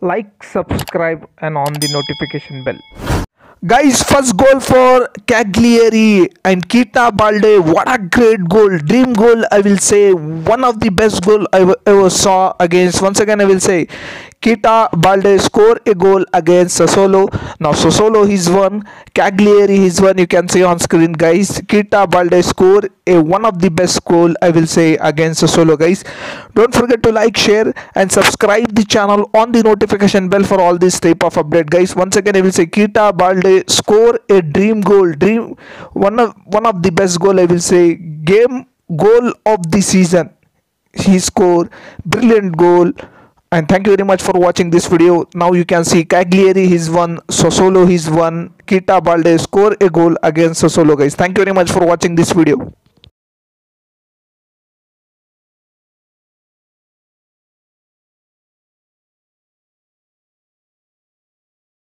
like subscribe and on the notification bell Guys, first goal for Cagliari and Keita Balde. What a great goal! Dream goal, I will say. One of the best goal I ever saw against. Once again, I will say, Keita Balde score a goal against Sassuolo. Now Sassuolo he's won. Cagliari he's won. You can see on screen, guys. Keita Balde score a one of the best goal I will say against Sassuolo, guys. Don't forget to like, share, and subscribe the channel on the notification bell for all this type of update, guys. Once again, I will say Keita Balde score a dream goal dream one of one of the best goal i will say game goal of the season he scored brilliant goal and thank you very much for watching this video. Now you can see cagliari he's won sassuolo he's won Keita balde score a goal against sassuolo guys. Thank you very much for watching this video